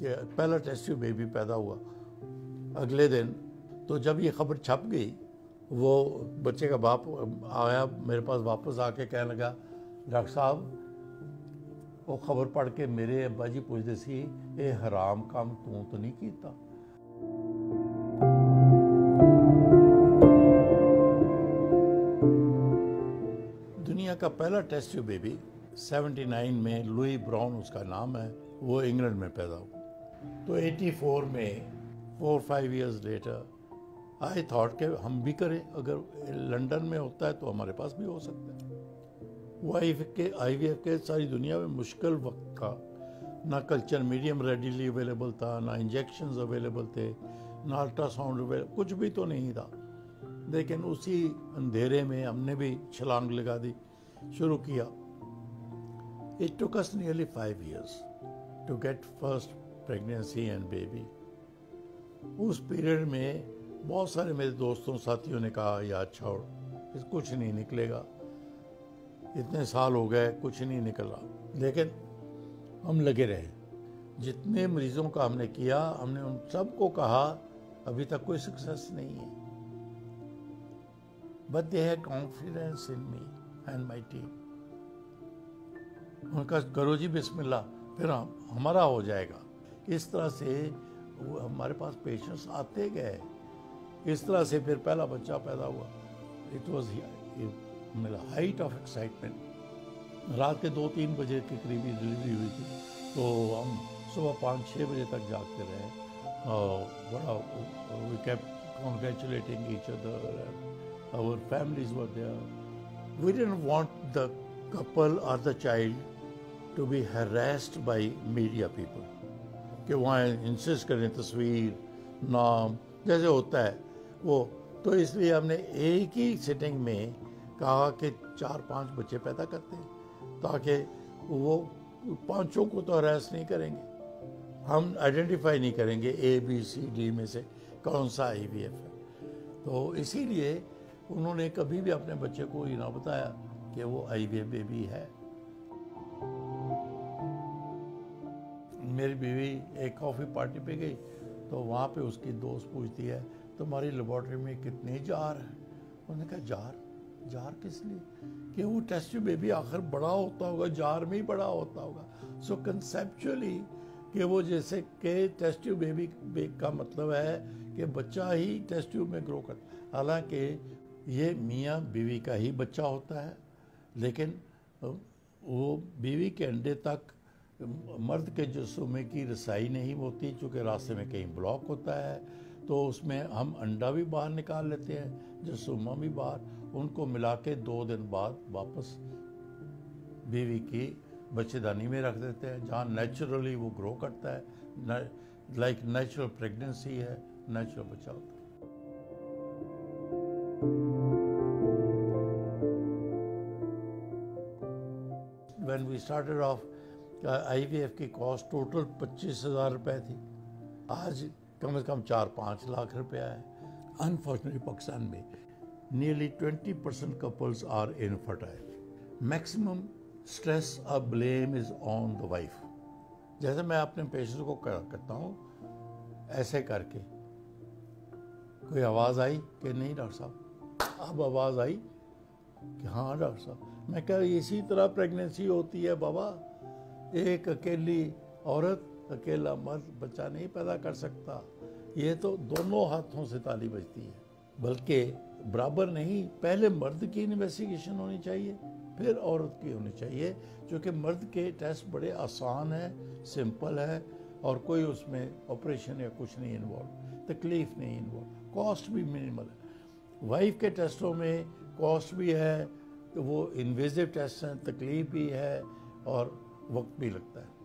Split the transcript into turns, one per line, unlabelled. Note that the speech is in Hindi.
कि पहला टेस्ट ट्यूब बेबी पैदा हुआ। अगले दिन तो जब ये खबर छप गई, वो बच्चे का बाप आया, मेरे पास वापस आके कहने लगा, डॉक्टर साहब, वो खबर पढ़ के मेरे अब्बा जी पूछते सी ये हराम काम तू तो नहीं किया दुनिया का पहला टेस्ट ट्यूब बेबी 79 में लुई ब्राउन उसका नाम है, वो इंग्लैंड में पैदा हुआ। तो 84 में four five years later I thought कि हम भी करें। अगर लंदन में होता है तो हमारे पास भी हो सकता है। वो आई के आई के सारी दुनिया में मुश्किल वक्त था। ना कल्चर मीडियम रेडीली अवेलेबल था, ना इंजेक्शन अवेलेबल थे, ना अल्ट्रासाउंड कुछ भी तो नहीं था। लेकिन उसी अंधेरे में हमने भी छलांग लगा दी, शुरू किया। It took us nearly five years to get first pregnancy and baby उस पीरियड में बहुत सारे मेरे दोस्तों, साथियों ने कहा, यार, छोड़ कुछ नहीं निकलेगा। इतने साल हो गए, कुछ नहीं निकला। लेकिन हम लगे रहे। जितने मरीजों का हमने किया, हमने उन सबको कहा, अभी तक कोई सक्सेस नहीं है। But they had confidence in me and my team उनका, करो जी, बिस्मिल्लाह, फिर हम, हमारा हो जाएगा। इस तरह से वो हमारे पास पेशेंट्स आते गए। इस तरह से फिर पहला बच्चा पैदा हुआ। इट वॉज़ मेरा हाइट ऑफ़ एक्साइटमेंट रात के दो तीन बजे के करीब ही डिलीवरी हुई थी। तो हम सुबह पाँच छः बजे तक जागते रहे। और बड़ा we congratulating each other and our families were there. We didn't want the couple or the child to be harassed by media people. कि वहाँ इंसिस्ट करें तस्वीर, नाम, जैसे होता है। वो तो इसलिए हमने एक ही सिटिंग में कहा कि चार पाँच बच्चे पैदा करते हैं, ताकि वो पाँचों को तो हरास नहीं करेंगे। हम आइडेंटिफाई नहीं करेंगे ए बी सी डी में से कौन सा आई वी एफ़ है। तो इसीलिए उन्होंने कभी भी अपने बच्चे को ये ना बताया कि वो आई वी एफ़ बेबी है। मेरी बीवी एक कॉफ़ी पार्टी पे गई तो वहाँ पे उसकी दोस्त पूछती है तुम्हारी लेबॉर्ट्री में कितने जार हैं? उन्होंने कहा जार? जार किस लिए? कि वो टेस्ट बेबी आखिर बड़ा होता होगा जार में ही बड़ा होता होगा। सो so, कंसेप्चुअली कि वो जैसे के टेस्ट ट्यूब बेबी का मतलब है कि बच्चा ही टेस्ट ट्यूब में ग्रो करता हालाँकि ये मियाँ बीवी का ही बच्चा होता है लेकिन वो बीवी के अंडे तक मर्द के जिसमें की रसाई नहीं होती, चूँकि रास्ते में कहीं ब्लॉक होता है तो उसमें हम अंडा भी बाहर निकाल लेते हैं जसूमा भी बाहर, उनको मिला के दो दिन बाद वापस बीवी की बच्चेदानी में रख देते हैं, जहाँ नेचुरली वो ग्रो करता है लाइक नेचुरल प्रेगनेंसी है नेचुरल बच्चा होता है। When we started off IVF की कॉस्ट टोटल पच्चीस हज़ार रुपए थी। आज कम से कम चार पाँच लाख रुपया है। अनफॉर्चुनेटली पाकिस्तान में nearly twenty percent couples are infertile maximum stress और blame is on the wife जैसे मैं अपने पेशेंट को करता हूँ, ऐसे करके। कोई आवाज़ आई कि नहीं, डॉक्टर साहब? अब आवाज़ आई कि हाँ डॉक्टर साहब। मैं कह इसी तरह प्रेगनेंसी होती है बाबा। एक अकेली औरत अकेला मर्द बच्चा नहीं पैदा कर सकता। ये तो दोनों हाथों से ताली बजती है, बल्कि बराबर नहीं, पहले मर्द की इन्वेस्टिगेशन होनी चाहिए, फिर औरत की होनी चाहिए, क्योंकि मर्द के टेस्ट बड़े आसान हैं सिंपल है, और कोई उसमें ऑपरेशन या कुछ नहीं इन्वॉल्व तकलीफ़ नहीं इन्वॉल्व कॉस्ट भी मिनिमल है। वाइफ के टेस्टों में कॉस्ट भी है तो वो इन्वेजिव टेस्ट हैं, तकलीफ़ भी है, और वक्त भी लगता है।